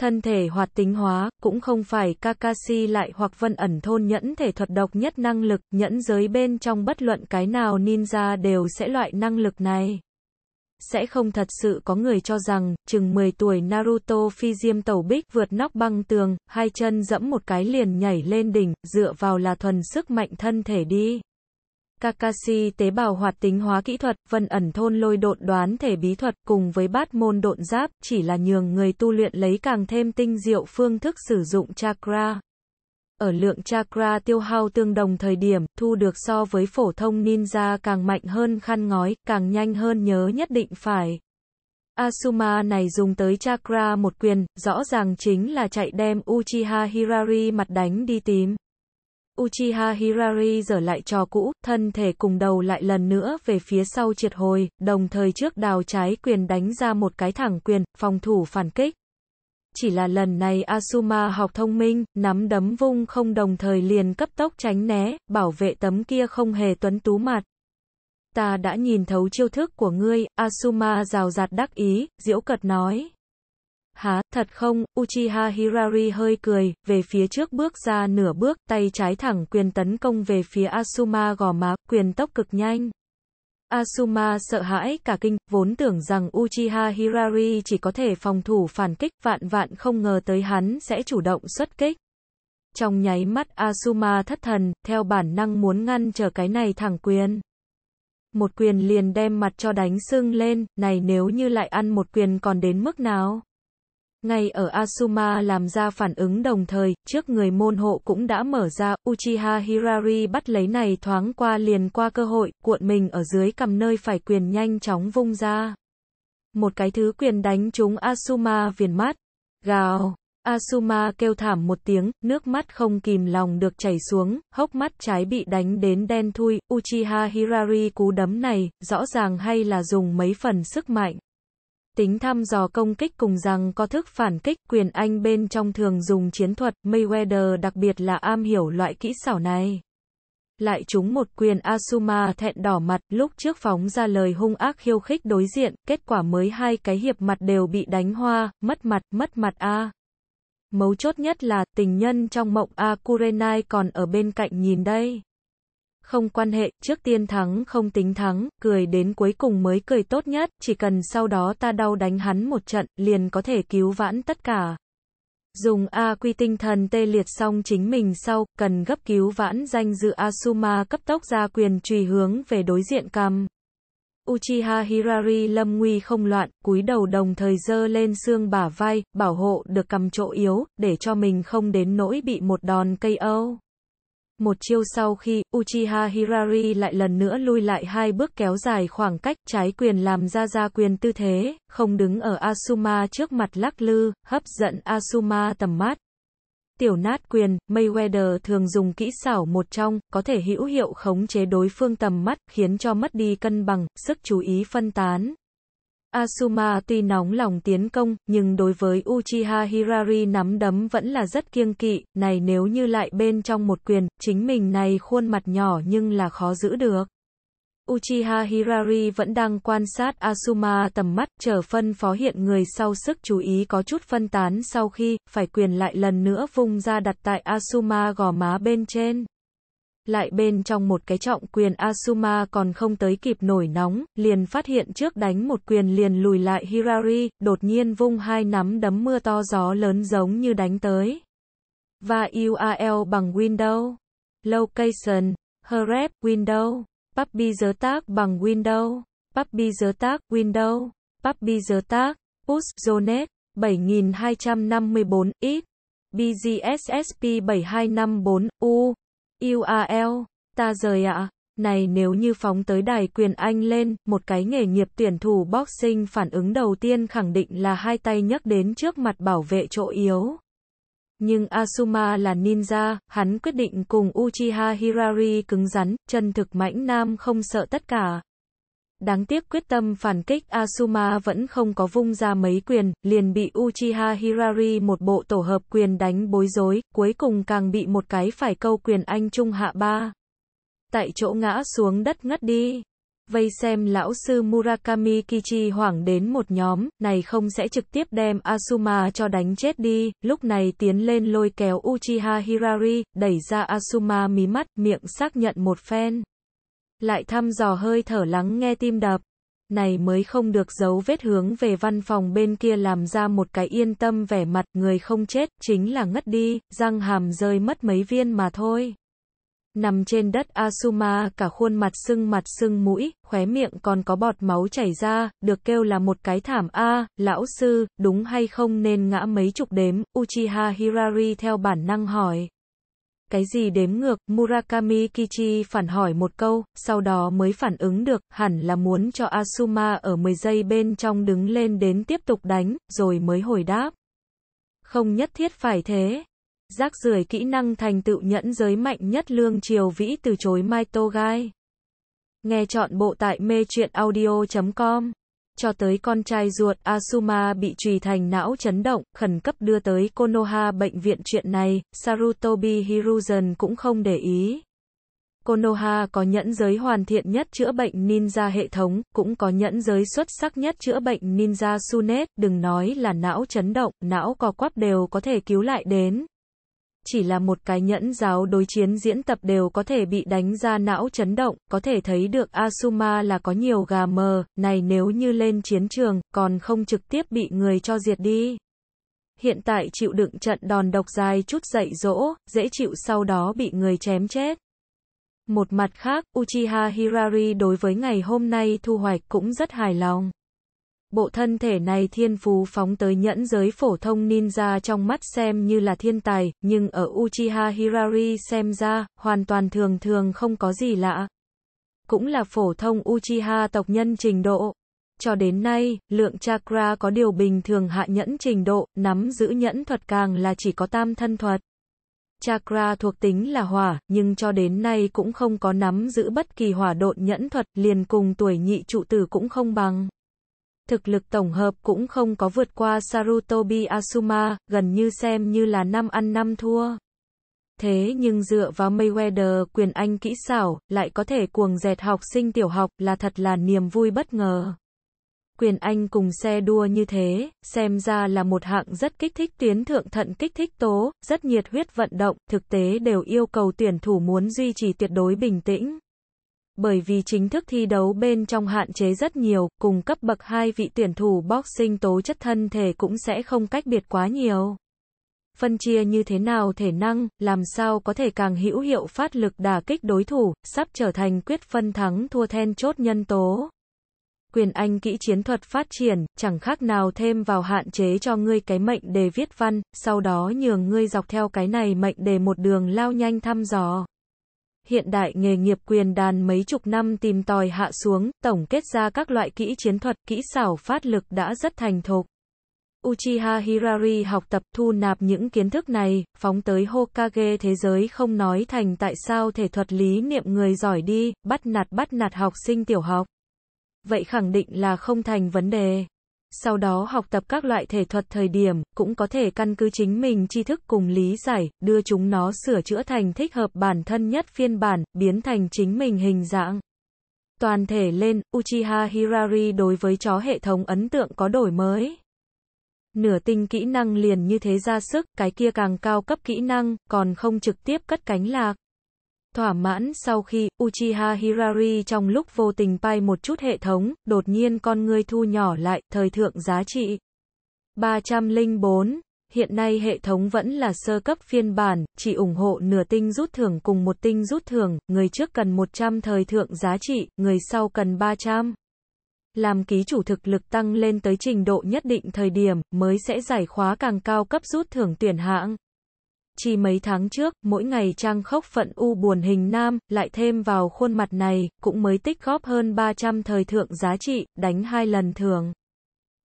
Thân thể hoạt tính hóa, cũng không phải Kakashi lại hoặc vân ẩn thôn nhẫn thể thuật độc nhất năng lực, nhẫn giới bên trong bất luận cái nào ninja đều sẽ loại năng lực này. Sẽ không thật sự có người cho rằng, chừng 10 tuổi Naruto phi diêm tẩu bích vượt nóc băng tường, hai chân dẫm một cái liền nhảy lên đỉnh, dựa vào là thuần sức mạnh thân thể đi. Kakashi tế bào hoạt tính hóa kỹ thuật, vân ẩn thôn lôi độn đoán thể bí thuật cùng với bát môn độn giáp, chỉ là nhường người tu luyện lấy càng thêm tinh diệu phương thức sử dụng chakra. Ở lượng chakra tiêu hao tương đồng thời điểm, thu được so với phổ thông ninja càng mạnh hơn khăn ngói, càng nhanh hơn nhớ nhất định phải. Asuma này dùng tới chakra một quyền, rõ ràng chính là chạy đem Uchiha Hirari mặt đánh đi tìm. Uchiha Hirari dở lại trò cũ, thân thể cùng đầu lại lần nữa về phía sau triệt hồi, đồng thời trước đào trái quyền đánh ra một cái thẳng quyền, phòng thủ phản kích. Chỉ là lần này Asuma học thông minh, nắm đấm vung không đồng thời liền cấp tốc tránh né, bảo vệ tấm kia không hề tuấn tú mặt. Ta đã nhìn thấu chiêu thức của ngươi, Asuma rào rạt đắc ý, diễu cật nói. Há, thật không, Uchiha Hirari hơi cười, về phía trước bước ra nửa bước, tay trái thẳng quyền tấn công về phía Asuma gò má, quyền tốc cực nhanh. Asuma sợ hãi cả kinh, vốn tưởng rằng Uchiha Hirari chỉ có thể phòng thủ phản kích, vạn vạn không ngờ tới hắn sẽ chủ động xuất kích. Trong nháy mắt Asuma thất thần, theo bản năng muốn ngăn trở cái này thẳng quyền. Một quyền liền đem mặt cho đánh sưng lên, này nếu như lại ăn một quyền còn đến mức nào? Ngay ở Asuma làm ra phản ứng đồng thời, trước người môn hộ cũng đã mở ra, Uchiha Hirari bắt lấy này thoáng qua liền qua cơ hội, cuộn mình ở dưới cầm nơi phải quyền nhanh chóng vung ra. Một cái thứ quyền đánh trúng Asuma viền mắt. Gào. Asuma kêu thảm một tiếng, nước mắt không kìm lòng được chảy xuống, hốc mắt trái bị đánh đến đen thui, Uchiha Hirari cú đấm này, rõ ràng hay là dùng mấy phần sức mạnh tính thăm dò công kích cùng rằng có thức phản kích quyền anh bên trong thường dùng chiến thuật, Mayweather đặc biệt là am hiểu loại kỹ xảo này. Lại trúng một quyền Asuma thẹn đỏ mặt, lúc trước phóng ra lời hung ác khiêu khích đối diện, kết quả mới hai cái hiệp mặt đều bị đánh hoa, mất mặt, mất mặt A. Mấu chốt nhất là, tình nhân trong mộng Akurenai còn ở bên cạnh nhìn đây. Không quan hệ, trước tiên thắng không tính thắng, cười đến cuối cùng mới cười tốt nhất, chỉ cần sau đó ta đau đánh hắn một trận, liền có thể cứu vãn tất cả. Dùng A quy tinh thần tê liệt xong chính mình sau, cần gấp cứu vãn danh dự Asuma cấp tốc ra quyền trùy hướng về đối diện cầm. Uchiha Hirari lâm nguy không loạn, cúi đầu đồng thời dơ lên xương bả vai, bảo hộ được cầm chỗ yếu, để cho mình không đến nỗi bị một đòn cây âu. Một chiêu sau khi, Uchiha Hirari lại lần nữa lui lại hai bước kéo dài khoảng cách, trái quyền làm ra ra quyền tư thế, không đứng ở Asuma trước mặt lắc lư, hấp dẫn Asuma tầm mắt. Tiểu nát quyền, Mayweather thường dùng kỹ xảo một trong, có thể hữu hiệu khống chế đối phương tầm mắt, khiến cho mất đi cân bằng, sức chú ý phân tán. Asuma tuy nóng lòng tiến công, nhưng đối với Uchiha Hirari nắm đấm vẫn là rất kiêng kỵ, này nếu như lại bên trong một quyền, chính mình này khuôn mặt nhỏ nhưng là khó giữ được. Uchiha Hirari vẫn đang quan sát Asuma tầm mắt, chờ phân phó hiện người sau sức chú ý có chút phân tán sau khi, phải quyền lại lần nữa vung ra đặt tại Asuma gò má bên trên. Lại bên trong một cái trọng quyền Asuma còn không tới kịp nổi nóng, liền phát hiện trước đánh một quyền liền lùi lại Hirari, đột nhiên vung hai nắm đấm mưa to gió lớn giống như đánh tới. Và URL bằng Windows. Location. herep Windows. Puppy giới tác bằng Windows. Puppy giới tác, Windows. Puppy giới tác. Push, Zonet. 7254, ít. BGSSP 7254, U. URL, à ta rời ạ. À. Này nếu như phóng tới đài quyền Anh lên, một cái nghề nghiệp tuyển thủ boxing phản ứng đầu tiên khẳng định là hai tay nhấc đến trước mặt bảo vệ chỗ yếu. Nhưng Asuma là ninja, hắn quyết định cùng Uchiha Hirari cứng rắn, chân thực mãnh nam không sợ tất cả. Đáng tiếc quyết tâm phản kích Asuma vẫn không có vung ra mấy quyền, liền bị Uchiha Hirari một bộ tổ hợp quyền đánh bối rối, cuối cùng càng bị một cái phải câu quyền anh trung hạ ba. Tại chỗ ngã xuống đất ngất đi. Vây xem lão sư Murakami Kichi hoảng đến một nhóm, này không sẽ trực tiếp đem Asuma cho đánh chết đi, lúc này tiến lên lôi kéo Uchiha Hirari, đẩy ra Asuma mí mắt, miệng xác nhận một phen. Lại thăm dò hơi thở lắng nghe tim đập. Này mới không được giấu vết hướng về văn phòng bên kia làm ra một cái yên tâm vẻ mặt, người không chết, chính là ngất đi, răng hàm rơi mất mấy viên mà thôi. Nằm trên đất Asuma, cả khuôn mặt sưng mặt sưng mũi, khóe miệng còn có bọt máu chảy ra, được kêu là một cái thảm A, lão sư, đúng hay không nên ngã mấy chục đếm, Uchiha Hirari theo bản năng hỏi. Cái gì đếm ngược, Murakami Kichi phản hỏi một câu, sau đó mới phản ứng được, hẳn là muốn cho Asuma ở 10 giây bên trong đứng lên đến tiếp tục đánh, rồi mới hồi đáp. Không nhất thiết phải thế. Rác rưởi kỹ năng thành tựu nhẫn giới mạnh nhất lương triều vĩ từ chối Mai Tô Gai. Nghe chọn bộ tại mê truyện audio.com cho tới con trai ruột Asuma bị trùy thành não chấn động, khẩn cấp đưa tới Konoha bệnh viện chuyện này, Sarutobi Hiruzen cũng không để ý. Konoha có nhẫn giới hoàn thiện nhất chữa bệnh ninja hệ thống, cũng có nhẫn giới xuất sắc nhất chữa bệnh ninja Sunet, đừng nói là não chấn động, não co quắp đều có thể cứu lại đến chỉ là một cái nhẫn giáo đối chiến diễn tập đều có thể bị đánh ra não chấn động, có thể thấy được Asuma là có nhiều gà mờ, này nếu như lên chiến trường, còn không trực tiếp bị người cho diệt đi. Hiện tại chịu đựng trận đòn độc dài chút dậy dỗ, dễ chịu sau đó bị người chém chết. Một mặt khác, Uchiha Hirari đối với ngày hôm nay thu hoạch cũng rất hài lòng. Bộ thân thể này thiên phú phóng tới nhẫn giới phổ thông ninja trong mắt xem như là thiên tài, nhưng ở Uchiha Hirari xem ra, hoàn toàn thường thường không có gì lạ. Cũng là phổ thông Uchiha tộc nhân trình độ. Cho đến nay, lượng chakra có điều bình thường hạ nhẫn trình độ, nắm giữ nhẫn thuật càng là chỉ có tam thân thuật. Chakra thuộc tính là hỏa, nhưng cho đến nay cũng không có nắm giữ bất kỳ hỏa độn nhẫn thuật, liền cùng tuổi nhị trụ tử cũng không bằng thực lực tổng hợp cũng không có vượt qua Sarutobi Asuma, gần như xem như là năm ăn năm thua. Thế nhưng dựa vào Mayweather quyền anh kỹ xảo, lại có thể cuồng dẹt học sinh tiểu học là thật là niềm vui bất ngờ. Quyền anh cùng xe đua như thế, xem ra là một hạng rất kích thích tuyến thượng thận kích thích tố, rất nhiệt huyết vận động, thực tế đều yêu cầu tuyển thủ muốn duy trì tuyệt đối bình tĩnh bởi vì chính thức thi đấu bên trong hạn chế rất nhiều, cùng cấp bậc hai vị tuyển thủ boxing tố chất thân thể cũng sẽ không cách biệt quá nhiều. Phân chia như thế nào thể năng, làm sao có thể càng hữu hiệu phát lực đả kích đối thủ, sắp trở thành quyết phân thắng thua then chốt nhân tố. Quyền Anh kỹ chiến thuật phát triển, chẳng khác nào thêm vào hạn chế cho ngươi cái mệnh đề viết văn, sau đó nhường ngươi dọc theo cái này mệnh đề một đường lao nhanh thăm dò. Hiện đại nghề nghiệp quyền đàn mấy chục năm tìm tòi hạ xuống, tổng kết ra các loại kỹ chiến thuật, kỹ xảo phát lực đã rất thành thục. Uchiha Hirari học tập thu nạp những kiến thức này, phóng tới Hokage thế giới không nói thành tại sao thể thuật lý niệm người giỏi đi, bắt nạt bắt nạt học sinh tiểu học. Vậy khẳng định là không thành vấn đề. Sau đó học tập các loại thể thuật thời điểm, cũng có thể căn cứ chính mình tri thức cùng lý giải, đưa chúng nó sửa chữa thành thích hợp bản thân nhất phiên bản, biến thành chính mình hình dạng. Toàn thể lên, Uchiha Hirari đối với chó hệ thống ấn tượng có đổi mới. Nửa tinh kỹ năng liền như thế ra sức, cái kia càng cao cấp kỹ năng, còn không trực tiếp cất cánh lạc. Thỏa mãn sau khi Uchiha Hirari trong lúc vô tình bay một chút hệ thống, đột nhiên con ngươi thu nhỏ lại, thời thượng giá trị. 304 Hiện nay hệ thống vẫn là sơ cấp phiên bản, chỉ ủng hộ nửa tinh rút thưởng cùng một tinh rút thưởng, người trước cần 100 thời thượng giá trị, người sau cần 300. Làm ký chủ thực lực tăng lên tới trình độ nhất định thời điểm, mới sẽ giải khóa càng cao cấp rút thưởng tuyển hạng. Chỉ mấy tháng trước, mỗi ngày trang khốc phận u buồn hình nam, lại thêm vào khuôn mặt này, cũng mới tích góp hơn 300 thời thượng giá trị, đánh hai lần thưởng.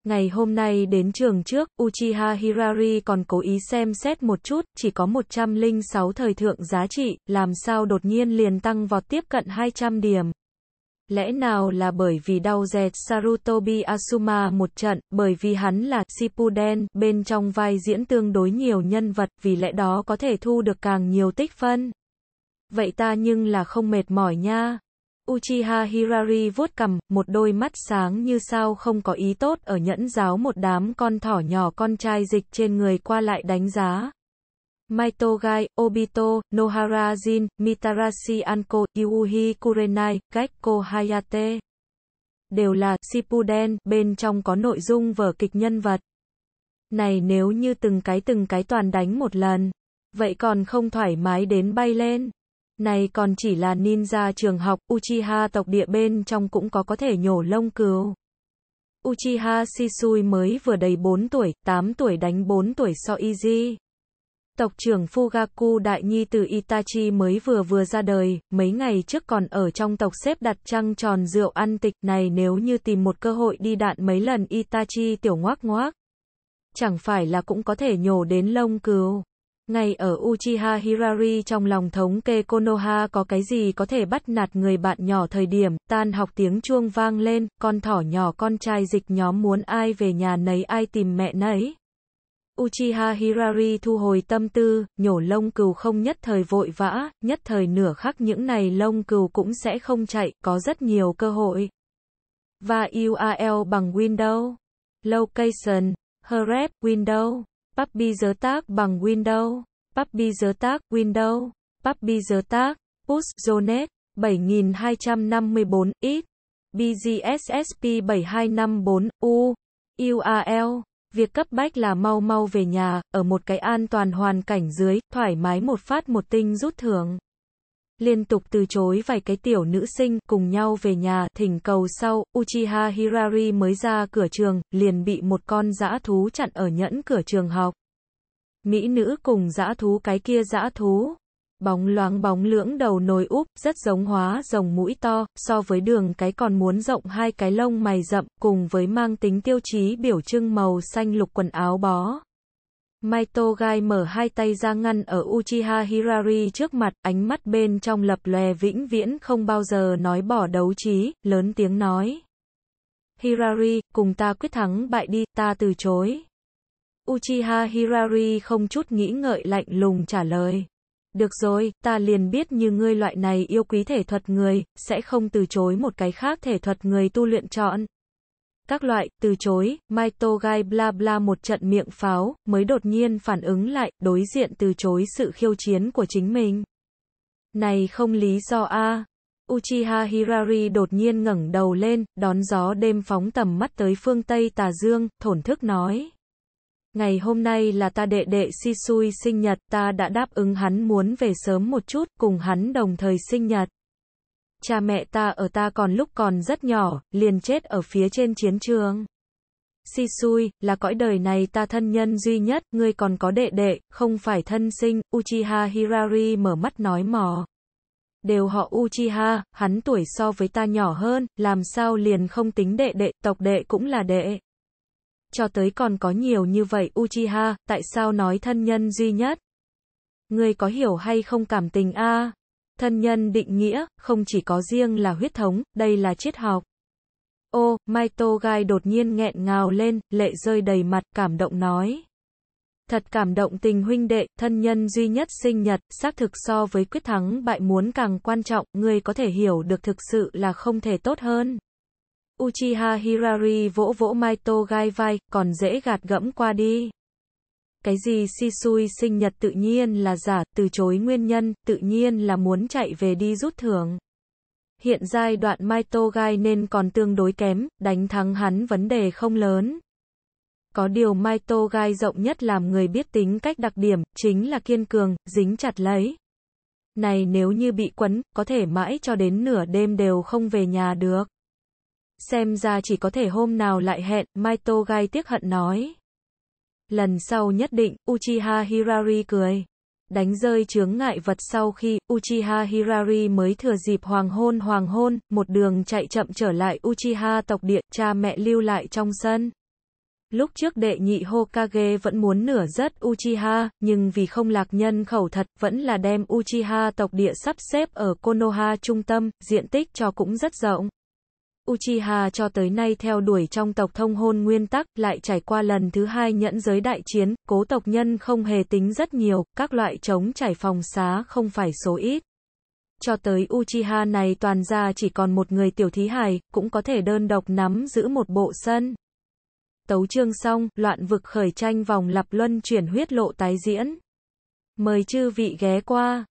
Ngày hôm nay đến trường trước, Uchiha Hirari còn cố ý xem xét một chút, chỉ có 106 thời thượng giá trị, làm sao đột nhiên liền tăng vọt tiếp cận 200 điểm. Lẽ nào là bởi vì đau dẹt Sarutobi Asuma một trận, bởi vì hắn là Shippuden, bên trong vai diễn tương đối nhiều nhân vật, vì lẽ đó có thể thu được càng nhiều tích phân. Vậy ta nhưng là không mệt mỏi nha. Uchiha Hirari vuốt cầm, một đôi mắt sáng như sao không có ý tốt ở nhẫn giáo một đám con thỏ nhỏ con trai dịch trên người qua lại đánh giá. Maitogai, Obito, Nohara Jin, Mitarashi Anko, Yuuhi Kurenai, Gekko Hayate. Đều là Shippuden, bên trong có nội dung vở kịch nhân vật. Này nếu như từng cái từng cái toàn đánh một lần, vậy còn không thoải mái đến bay lên. Này còn chỉ là ninja trường học, Uchiha tộc địa bên trong cũng có có thể nhổ lông cừu. Uchiha Shisui mới vừa đầy 4 tuổi, 8 tuổi đánh 4 tuổi so easy. Tộc trưởng Fugaku Đại Nhi từ Itachi mới vừa vừa ra đời, mấy ngày trước còn ở trong tộc xếp đặt trăng tròn rượu ăn tịch này nếu như tìm một cơ hội đi đạn mấy lần Itachi tiểu ngoác ngoác. Chẳng phải là cũng có thể nhổ đến lông cừu. Ngay ở Uchiha Hirari trong lòng thống kê Konoha có cái gì có thể bắt nạt người bạn nhỏ thời điểm, tan học tiếng chuông vang lên, con thỏ nhỏ con trai dịch nhóm muốn ai về nhà nấy ai tìm mẹ nấy. Uchiha Hirari thu hồi tâm tư, nhổ lông cừu không nhất thời vội vã, nhất thời nửa khắc những này lông cừu cũng sẽ không chạy, có rất nhiều cơ hội. Và URL bằng Windows. Location, href, Windows. Puppy giờ tác bằng Windows. Puppy giờ tác, Windows. Puppy giờ tác, Push Zonet, 7254, X, BGSSP 7254, U. URL. Việc cấp bách là mau mau về nhà, ở một cái an toàn hoàn cảnh dưới, thoải mái một phát một tinh rút thưởng. Liên tục từ chối vài cái tiểu nữ sinh, cùng nhau về nhà, thỉnh cầu sau, Uchiha Hirari mới ra cửa trường, liền bị một con dã thú chặn ở nhẫn cửa trường học. Mỹ nữ cùng dã thú cái kia dã thú, Bóng loáng bóng lưỡng đầu nồi úp, rất giống hóa rồng mũi to, so với đường cái còn muốn rộng hai cái lông mày rậm, cùng với mang tính tiêu chí biểu trưng màu xanh lục quần áo bó. Maito Gai mở hai tay ra ngăn ở Uchiha Hirari trước mặt, ánh mắt bên trong lập lòe vĩnh viễn không bao giờ nói bỏ đấu trí, lớn tiếng nói. Hirari, cùng ta quyết thắng bại đi, ta từ chối. Uchiha Hirari không chút nghĩ ngợi lạnh lùng trả lời. Được rồi, ta liền biết như ngươi loại này yêu quý thể thuật người, sẽ không từ chối một cái khác thể thuật người tu luyện chọn. Các loại, từ chối, mai tô gai bla bla một trận miệng pháo, mới đột nhiên phản ứng lại, đối diện từ chối sự khiêu chiến của chính mình. Này không lý do a. Uchiha Hirari đột nhiên ngẩng đầu lên, đón gió đêm phóng tầm mắt tới phương Tây Tà Dương, thổn thức nói. Ngày hôm nay là ta đệ đệ Sisui sinh nhật, ta đã đáp ứng hắn muốn về sớm một chút, cùng hắn đồng thời sinh nhật. Cha mẹ ta ở ta còn lúc còn rất nhỏ, liền chết ở phía trên chiến trường. Sisui là cõi đời này ta thân nhân duy nhất, ngươi còn có đệ đệ, không phải thân sinh, Uchiha Hirari mở mắt nói mò. Đều họ Uchiha, hắn tuổi so với ta nhỏ hơn, làm sao liền không tính đệ đệ, tộc đệ cũng là đệ. Cho tới còn có nhiều như vậy Uchiha, tại sao nói thân nhân duy nhất? Ngươi có hiểu hay không cảm tình a? Thân nhân định nghĩa, không chỉ có riêng là huyết thống, đây là triết học. Ô, Maito Gai đột nhiên nghẹn ngào lên, lệ rơi đầy mặt, cảm động nói. Thật cảm động tình huynh đệ, thân nhân duy nhất sinh nhật, xác thực so với quyết thắng bại muốn càng quan trọng, người có thể hiểu được thực sự là không thể tốt hơn. Uchiha Hirari vỗ vỗ Maito Gai vai, còn dễ gạt gẫm qua đi. Cái gì Shisui sinh nhật tự nhiên là giả, từ chối nguyên nhân, tự nhiên là muốn chạy về đi rút thưởng. Hiện giai đoạn Maito Gai nên còn tương đối kém, đánh thắng hắn vấn đề không lớn. Có điều Maito Gai rộng nhất làm người biết tính cách đặc điểm, chính là kiên cường, dính chặt lấy. Này nếu như bị quấn, có thể mãi cho đến nửa đêm đều không về nhà được. Xem ra chỉ có thể hôm nào lại hẹn, Maito Gai tiếc hận nói. Lần sau nhất định, Uchiha Hirari cười. Đánh rơi chướng ngại vật sau khi, Uchiha Hirari mới thừa dịp hoàng hôn hoàng hôn, một đường chạy chậm trở lại Uchiha tộc địa, cha mẹ lưu lại trong sân. Lúc trước đệ nhị Hokage vẫn muốn nửa rất Uchiha, nhưng vì không lạc nhân khẩu thật, vẫn là đem Uchiha tộc địa sắp xếp ở Konoha trung tâm, diện tích cho cũng rất rộng. Uchiha cho tới nay theo đuổi trong tộc thông hôn nguyên tắc, lại trải qua lần thứ hai nhẫn giới đại chiến, cố tộc nhân không hề tính rất nhiều, các loại chống trải phòng xá không phải số ít. Cho tới Uchiha này toàn ra chỉ còn một người tiểu thí hài, cũng có thể đơn độc nắm giữ một bộ sân. Tấu chương xong, loạn vực khởi tranh vòng lập luân chuyển huyết lộ tái diễn. Mời chư vị ghé qua.